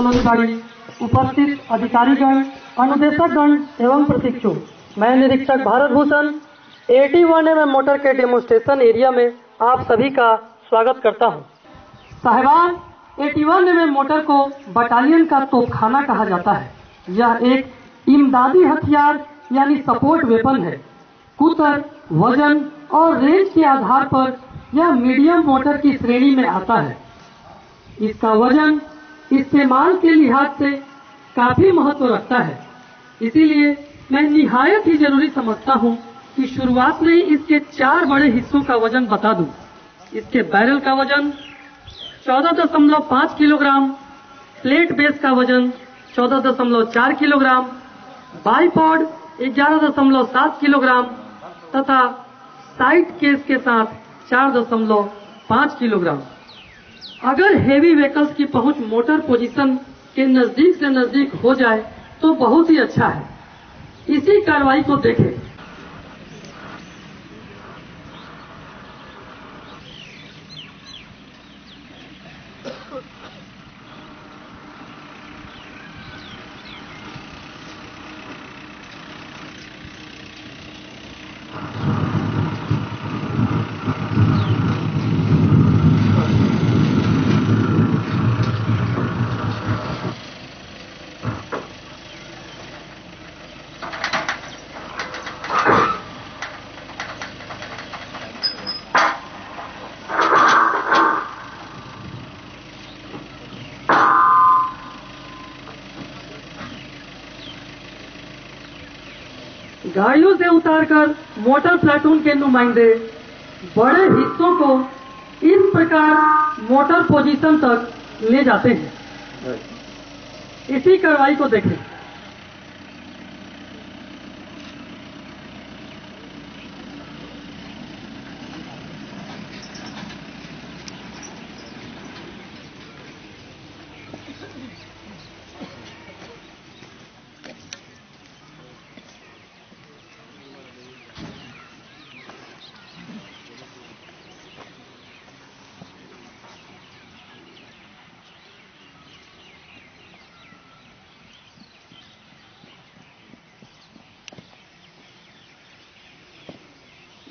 सलोनीबाड़ी उपस्थित अधिकारीगण, अनुदेशकगण एवं प्रशिक्षु। मैं निरीक्षक Bharat Bhushan eighty one M mortar के डेमोस्ट्रेशन एरिया में आप सभी का स्वागत करता हूँ। साहिबान एटी वन एम मोटर को बटालियन का तोपखाना कहा जाता है। यह एक इमदादी हथियार यानी सपोर्ट वेपन है। कुतर, वज़न और रेंज के आधार पर यह मीडियम मोटर की श्रेणी में आता है। इसका वज़न इस्तेमाल के लिहाज से काफ़ी महत्व रखता है इसीलिए मैं निहायत ही ज़रूरी समझता हूँ कि शुरुआत में इसके चार बड़े हिस्सों का वज़न बता दूँ। इसके बैरल का वज़न 14.5 किलोग्राम, प्लेट बेस का वज़न 14.4 किलोग्राम, बाईपॉड 11.7 किलोग्राम तथा साइट केस के साथ 4.5 किलोग्राम अगर हेवी व्हीकल्स की पहुँच मोटर पोजीशन के नज़दीक से नज़दीक हो जाए तो बहुत ही अच्छा है। इसी कार्रवाई को देखें। गाड़ियों से उतारकर मोटर प्लाटून के नुमाइंदे बड़े हिस्सों को इस प्रकार मोटर पोजीशन तक ले जाते हैं। इसी कार्रवाई को देखें।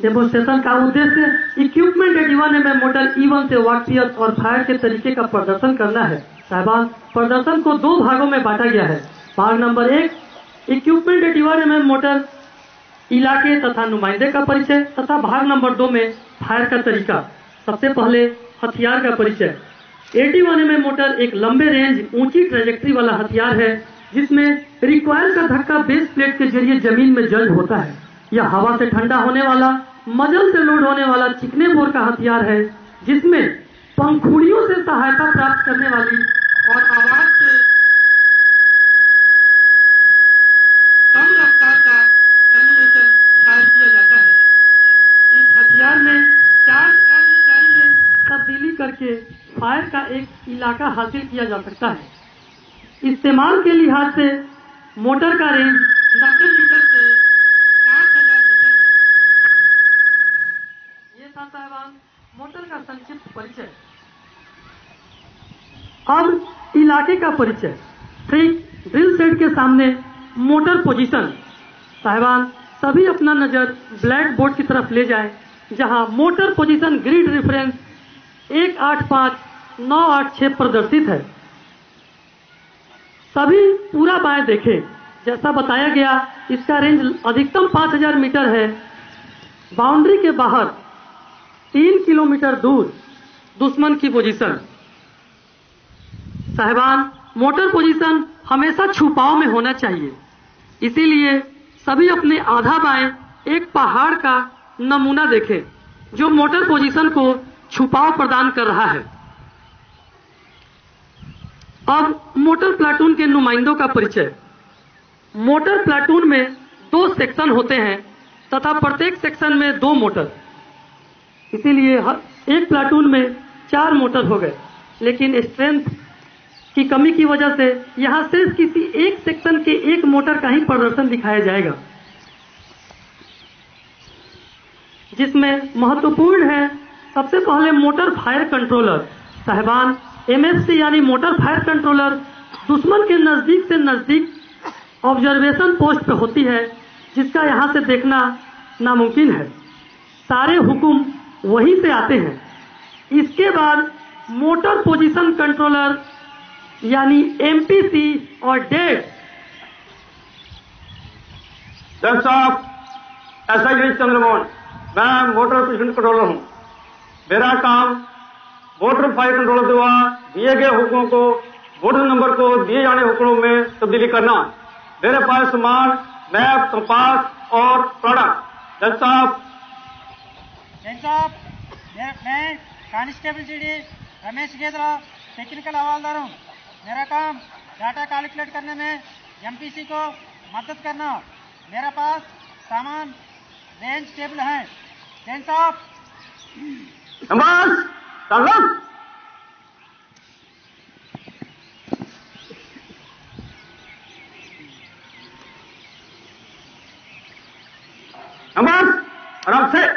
डेमोस्ट्रेशन का उद्देश्य equipment eighty one M mortar E one से वाकफियत और फायर के तरीके का प्रदर्शन करना है। साहबान, प्रदर्शन को दो भागों में बांटा गया है। भाग नंबर एक इक्विपमेंट एटीवन एम मोटर इलाके तथा नुमाइंदे का परिचय तथा भाग नंबर दो में फायर का तरीका। सबसे पहले हथियार का परिचय। एटी वन एम मोटर एक लंबे रेंज ऊँची ट्रेजेक्ट्री वाला हथियार है, जिसमें रिक्वायर का धक्का बेस प्लेट के ज़रिए ज़मीन में जल्द होता है। यह हवा से ठंडा होने वाला मजल से लोड होने वाला चिकने बोर का हथियार है, जिसमें पंखुड़ियों से सहायता प्राप्त करने वाली और आवाज़ से कम रफ्तार का एमुनेशन फायर किया जाता है। इस हथियार में चार्ज और ऊंचाई में तब्दीली करके फायर का एक इलाका हासिल किया जा सकता है। इस्तेमाल के लिहाज से मोटर का रेंज परिचय। अब इलाके का परिचय। ठीक ड्रिल सेट के सामने मोटर पोजीशन। साहबान, सभी अपना नज़र ब्लैक बोर्ड की तरफ़ ले जाएँ, जहाँ मोटर पोजीशन ग्रिड रेफरेंस एक आठ पाँच नौ आठ छह प्रदर्शित है। सभी पूरा बाएँ देखें। जैसा बताया गया, इसका रेंज अधिकतम 5000 मीटर है। बाउंड्री के बाहर तीन किलोमीटर दूर दुश्मन की पोजीशन साहबान, मोटर पोजीशन हमेशा छुपाव में होना चाहिए। इसीलिए सभी अपने आधा बाएँ, एक पहाड़ का नमूना देखें, जो मोटर पोजीशन को छुपाव प्रदान कर रहा है। अब मोटर प्लाटून के नुमाइंदों का परिचय। मोटर प्लाटून में दो सेक्शन होते हैं, तथा प्रत्येक सेक्शन में दो मोटर इसीलिए एक प्लाटून में चार मोटर हो गए। लेकिन स्ट्रेंथ की कमी की वजह से यहाँ सिर्फ़ किसी एक सेक्शन के एक मोटर का ही प्रदर्शन दिखाया जाएगा। जिसमें महत्वपूर्ण है, सबसे पहले मोटर फायर कंट्रोलर साहबान एमएफसी यानी मोटर फायर कंट्रोलर दुश्मन के नज़दीक से नज़दीक ऑब्जर्वेशन पोस्ट पे होती है, जिसका यहाँ से देखना नामुमकिन है। सारे हुकुम वहीं से आते हैं। इसके बाद मोटर पोजीशन कंट्रोलर यानी एमपीसी और डेट साहब ऐसा गिरीश चंद्रमोहन मैं मोटर पोजिशन कंट्रोलर हूँ। मेरा काम वोटर फायर कंट्रोलर द्वारा दिए गए हुक्मों को वोटर नंबर को दिए जाने हुक्मों में तब्दीली करना। मेरे पास सामान मैप कंपास और प्रोडक्ट जज साहब constable G Ramesh Gedra technical havildar मेरा काम डाटा कैलकुलेट करने में एमपीसी को मदद करना मेरे पास सामान रेंज टेबल है रेंज साहब तालम आराम से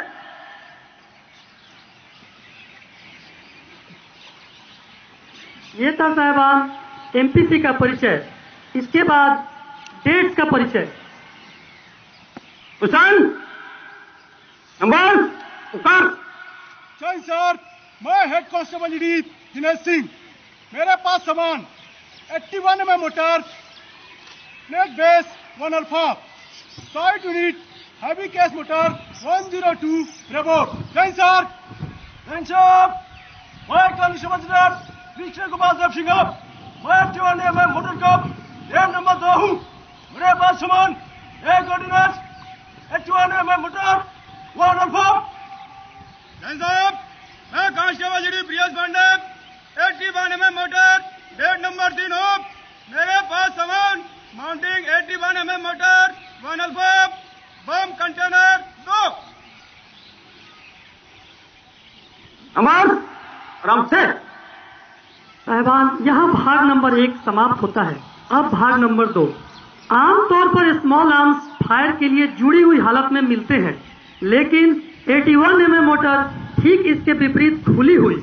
ये था साहबान एमपीसी का परिचय इसके बाद डेट्स का परिचय। हुसैन नंबर उतार जय सर मैं head constable E D Dinesh Singh. मेरे पास सामान 81 में mortar plate base one alpha side unit heavy case mortar 102 रेबोट जय सर। जय सर। मैं कांस्टेबल जनरल कृष्ण कुमार देव सिंह मैं 81 में मोटर कप रेम नंबर दो हूँ मेरे पास सामान एक ऑर्डिनेंस 81 में मोटर वन अल्फ़ा जैन साहब मैं constable G Priyas Pandey eighty बाने में मोटर डेट नंबर तीन हो मेरे पास सामान माउंटिंग एट्टी बाने में mortar one alpha bomb container दो नंबर आराम से साहबान, यहाँ भाग नंबर एक समाप्त होता है। अब भाग नंबर दो। आमतौर पर स्मॉल आर्म्स फायर के लिए जुड़ी हुई हालत में मिलते हैं, लेकिन 81 एम मोटर ठीक इसके विपरीत खुली हुई।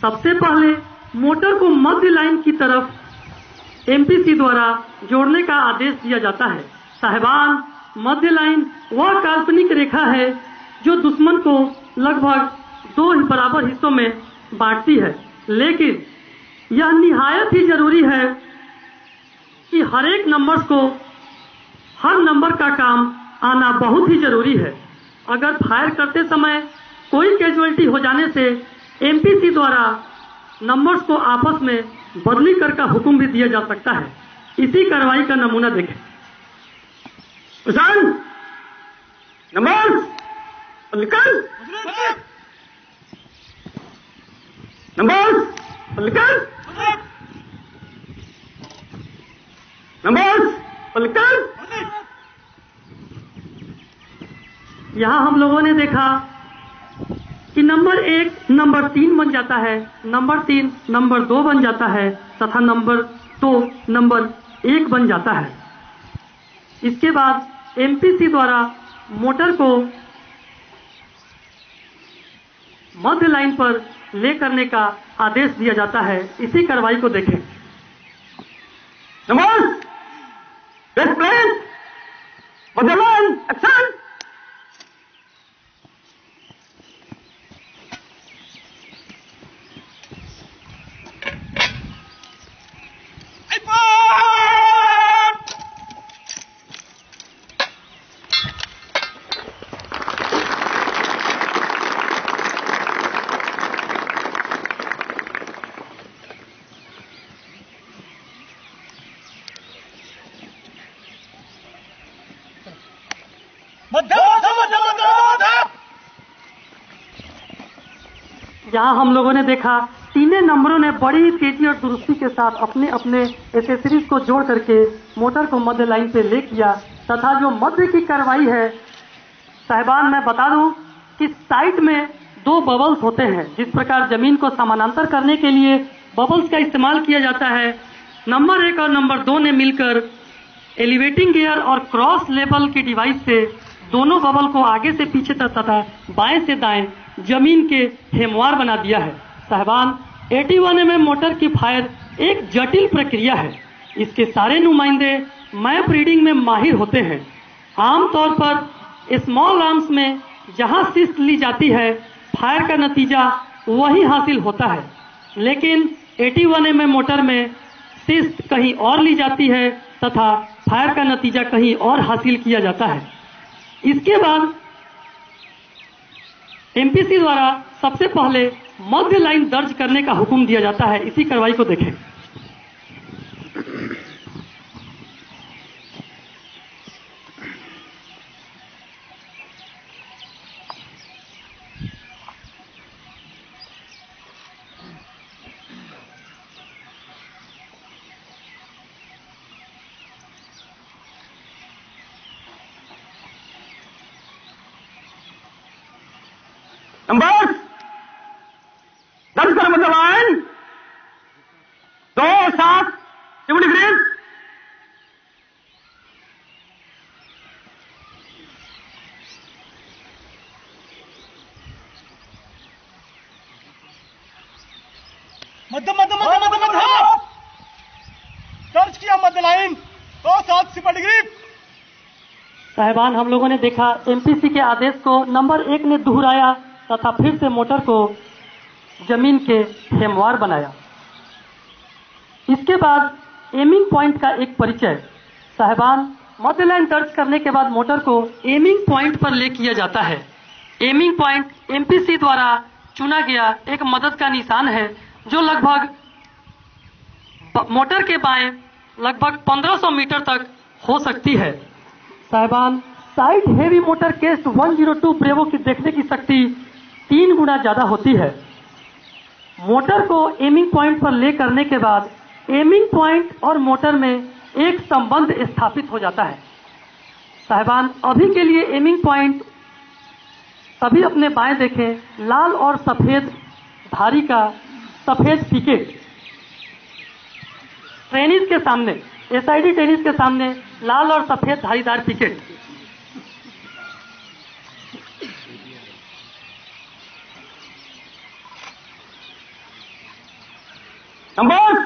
सबसे पहले मोटर को मध्य लाइन की तरफ़ एमपीसी द्वारा जोड़ने का आदेश दिया जाता है। साहबान, मध्य लाइन वह काल्पनिक रेखा है जो दुश्मन को लगभग दो बराबर हिस्सों में बांटती है, लेकिन यह निहायत ही ज़रूरी है कि हर एक नंबर्स को हर नंबर का काम आना बहुत ही ज़रूरी है। अगर फायर करते समय कोई कैजुअलिटी हो जाने से एमपीसी द्वारा नंबर्स को आपस में बदली कर का हुक्म भी दिया जा सकता है। इसी कार्रवाई का नमूना देखें। नंबर निकल नंबर निकल निकल यहाँ हम लोगों ने देखा कि नंबर एक, नंबर तीन बन जाता है, नंबर तीन, नंबर दो बन जाता है, तथा नंबर दो, नंबर एक बन जाता है। इसके बाद एमपीसी द्वारा मोटर को मध्य लाइन पर ले करने का आदेश दिया जाता है। इसी कार्रवाई को देखें। नंबर डिस्प्लेन लोगों ने देखा, तीनों नंबरों ने बड़ी तेज़ी और दुरुस्ती के साथ अपने अपने एसेसरीज को जोड़ करके मोटर को मध्य लाइन पे ले किया, तथा जो मध्य की कार्रवाई है, साहिबान मैं बता दूँ कि साइड में दो बबल्स होते हैं, जिस प्रकार ज़मीन को समानांतर करने के लिए बबल्स का इस्तेमाल किया जाता है। नंबर एक और नंबर दो ने मिलकर एलिवेटिंग गियर और क्रॉस लेवल की डिवाइस से दोनों बबल को आगे से पीछे तथा बाएँ से दाएँ ज़मीन के हेमवार बना दिया है। साहबान 81 mm मोटर की फायर एक जटिल प्रक्रिया है। इसके सारे नुमाइंदे मैप रीडिंग में माहिर होते हैं। आमतौर पर स्मॉल आर्म्स में जहाँ शिस्त ली जाती है, फायर का नतीजा वही हासिल होता है। लेकिन 81 mm मोटर में शिस्त कहीं और ली जाती है तथा फायर का नतीजा कहीं और हासिल किया जाता है। इसके बाद एमपीसी द्वारा सबसे पहले मध्य लाइन दर्ज करने का हुक्म दिया जाता है। इसी कार्रवाई को देखें नंबर दर्ज करो मतलब लाइन दो सात सिविल डिग्री मध्य मध्य मध्य मध्य मध्य दर्ज किया मध्य लाइन। सात सिपर डिग्री साहिबान, हम लोगों ने देखा एमपीसी के आदेश को नंबर एक ने दोहराया तथा फिर से मोटर को ज़मीन के हेमवार बनाया। इसके बाद एमिंग पॉइंट का एक परिचय। साहिबान, मध्य लाइन दर्ज करने के बाद मोटर को एमिंग पॉइंट पर ले किया जाता है। एमिंग पॉइंट एमपीसी द्वारा चुना गया एक मदद का निशान है। जो लगभग मोटर के बाएँ लगभग 1500 मीटर तक हो सकती है। साहिबान, side heavy mortar case 102 bravo की देखने की शक्ति तीन गुना ज़्यादा होती है। मोटर को एमिंग पॉइंट पर ले करने के बाद एमिंग पॉइंट और मोटर में एक संबंध स्थापित हो जाता है। साहिबान, अभी के लिए एमिंग पॉइंट सभी अपने बाएँ देखें, लाल और सफ़ेद धारी का सफ़ेद पिकेट ट्रेनिस के सामने एसआईडी ट्रेनिस के सामने, लाल और सफ़ेद धारीदार पिकेट नंबर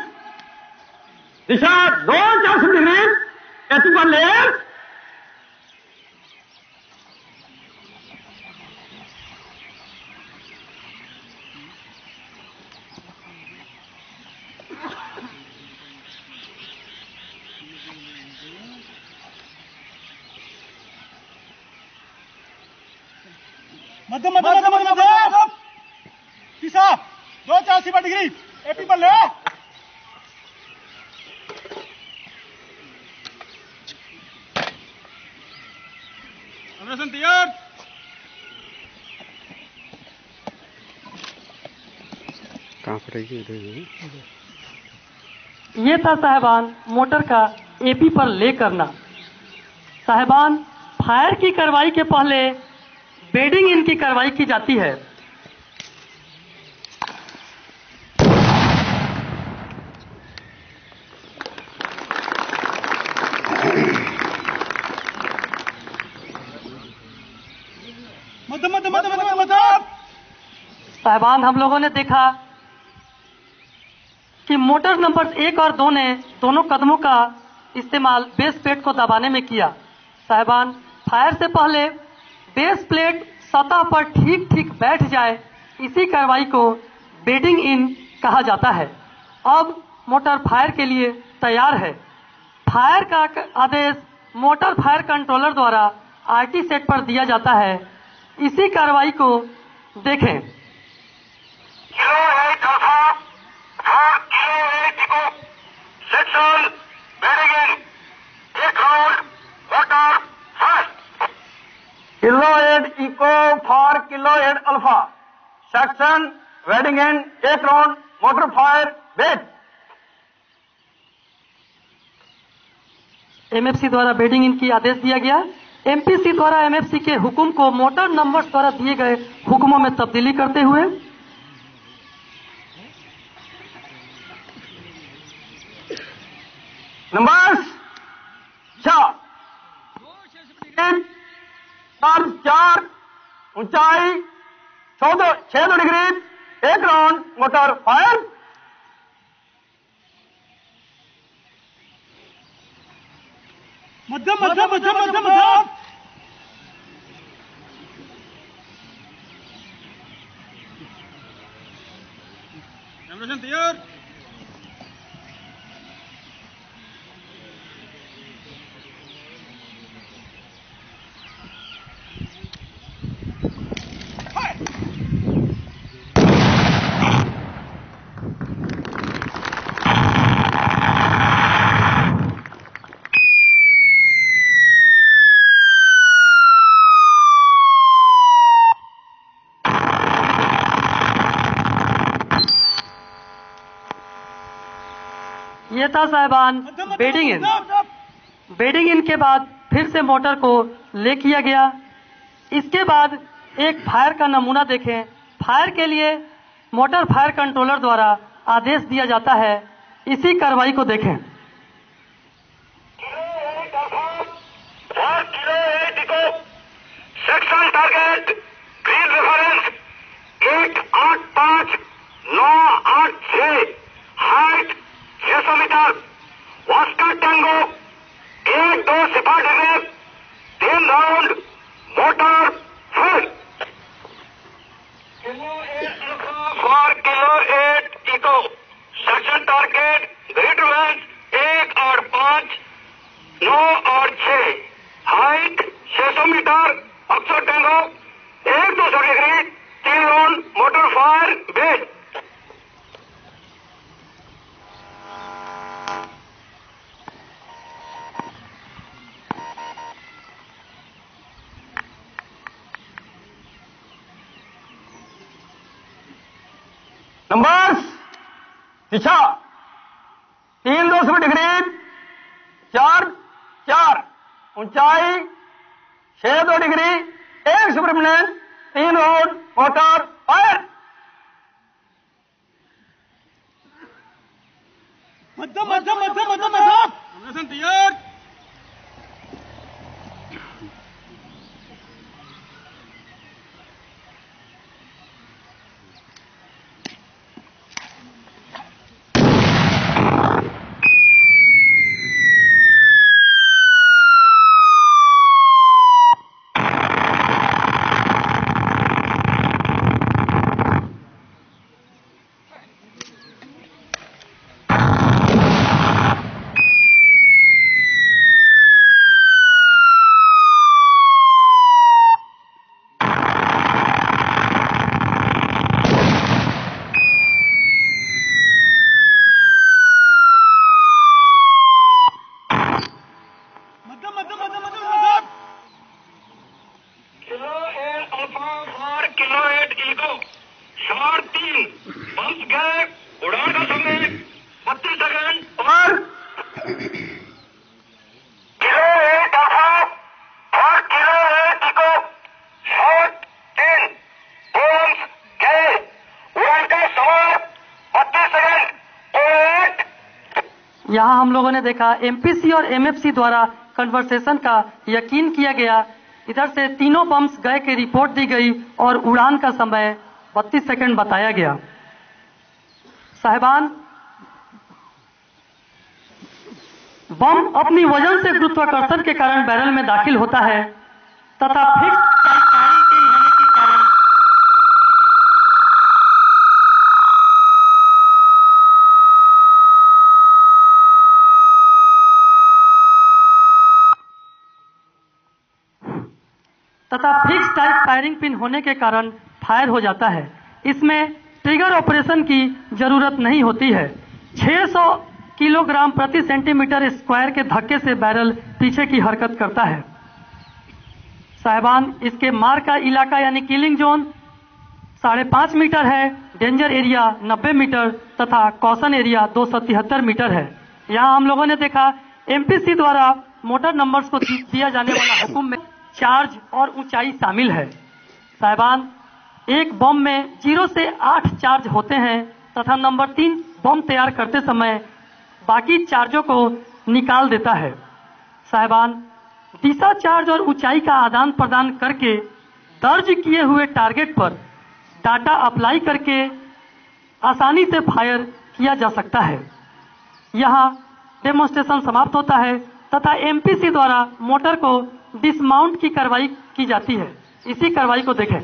दिशा दो चार सिविल डिग्री एतु पर ले मध्य मध्य मध्य मध्य मध्य तीसरा एपी पर ले। ये था साहिबान मोटर का एपी पर ले करना। साहिबान फायर की कार्रवाई के पहले बेडिंग इनकी कार्रवाई की जाती है मध्य मध्य मध्य मध्य मध्य साहिबान हम लोगों ने देखा कि मोटर नंबर एक और दो ने दोनों कदमों का इस्तेमाल बेस प्लेट को दबाने में किया। साहिबान, फायर से पहले बेस प्लेट सतह पर ठीक ठीक बैठ जाए, इसी कार्रवाई को बेडिंग इन कहा जाता है। अब मोटर फायर के लिए तैयार है। फायर का आदेश मोटर फायर कंट्रोलर द्वारा आरटी सेट पर दिया जाता है। इसी कार्रवाई को देखें। Kilo 8 Alpha for Kilo 8 Echo. Section Berrigan. Take round. Water. Fast. Kilo eight echo four kilo eight alpha section bedding and एक राउंड मोटर फायर बेट एमएफसी द्वारा बेडिंग इन की आदेश दिया गया एमपीसी द्वारा एमएफसी के हुक्म को मोटर नंबर्स द्वारा दिए गए हुक्मों में तब्दीली करते हुए नंबर छह। चार चार ऊंचाई चौदह छह डिग्री एक राउंड मोटर फायर। मध्यम मध्यम मध्यम मध्यम मध्यम तैयार ये था साहिबान बेडिंग इन। बेडिंग इन के बाद फिर से मोटर को ले किया गया। इसके बाद एक फायर का नमूना देखें। फायर के लिए मोटर फायर कंट्रोलर द्वारा आदेश दिया जाता है। इसी कार्रवाई को देखें. Section target green reference एक आठ पाँच नौ आठ छः हाइट छह सौ मीटर वास्का टैंगो एक दो सिफा डिग्री तीन राउंड मोटर फिर four kilo eight echo section target grid range एक और पाँच नौ और छह हाइट 600 मीटर अक्सर टेंगो एक दो सौ डिग्री तीन राउंड मोटर फायर बेड नंबर्स दिशा तीन दो सौ डिग्री। चार चार। ऊंचाई। छह दो डिग्री। एक सुब्रमण्यन तीन रोड मोटर फायर। मध्यम मध्यम मध्यम मध्यम मध्यम। तैयार मध्यम मध्यम मध्यम मध्यम मध्यम kilo eight alpha four kilo eight echo sure तीन पंप गए उड़ान का समय बत्तीस सेकंड और kilo eight alpha four kilo eight echo shot तीन पंप गए उड़ान का समय बत्तीस सेकंड एट यहाँ हम लोगों ने देखा एमपीसी और एमएफसी द्वारा कन्वर्सेशन का यकीन किया गया। इधर से तीनों बम्स गए की रिपोर्ट दी गई और उड़ान का समय 32 सेकंड बताया गया। साहिबान, बम अपनी वज़न से गुरुत्वाकर्षण के कारण बैरल में दाखिल होता है तथा फिक्स टाइम फायरिंग पिन होने के कारण तथा फिक्स टाइप फायरिंग पिन होने के कारण फायर हो जाता है। इसमें ट्रिगर ऑपरेशन की ज़रूरत नहीं होती है। 600 किलोग्राम प्रति सेंटीमीटर स्क्वायर के धक्के से बैरल पीछे की हरकत करता है। साहिबान, इसके मार का इलाका यानी किलिंग जोन साढ़े पाँच मीटर है डेंजर एरिया नब्बे मीटर तथा कौशन एरिया दो सौ तिहत्तर मीटर है। यहाँ हम लोगों ने देखा एमपीसी द्वारा मोटर नंबर्स को दिया जाने वाला हुक्म में चार्ज और ऊंचाई शामिल है। साहिबान, एक बम में ज़ीरो से आठ चार्ज होते हैं तथा नंबर तीन बम तैयार करते समय बाकी चार्जों को निकाल देता है। साहिबान दिशा चार्ज और ऊंचाई का आदान प्रदान करके दर्ज किए हुए टारगेट पर डाटा अप्लाई करके आसानी से फायर किया जा सकता है। यहाँ डेमोन्स्ट्रेशन समाप्त होता है तथा एमपीसी द्वारा मोटर को डिसमाउंट की कार्रवाई की जाती है। इसी कार्रवाई को देखें।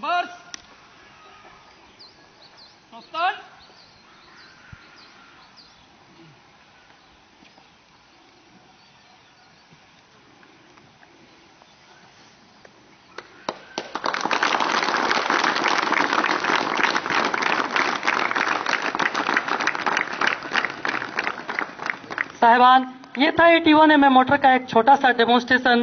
members nostan साहेबान ये था 81 वन एम मोटर का एक छोटा सा डेमोन्स्ट्रेशन